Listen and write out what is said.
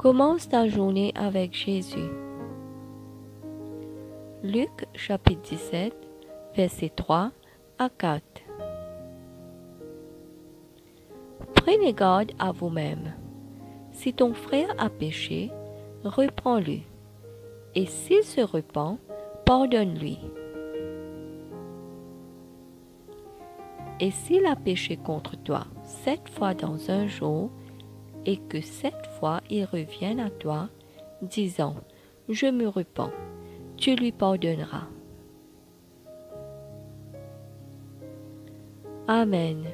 Commence ta journée avec Jésus. Luc chapitre 17, versets 3 à 4. Prenez garde à vous-même. Si ton frère a péché, reprends-le. Et s'il se repent, pardonne-lui. Et s'il a péché contre toi sept fois dans un jour, et que sept fois il revienne à toi, disant, Je me repens, tu lui pardonneras. Amen.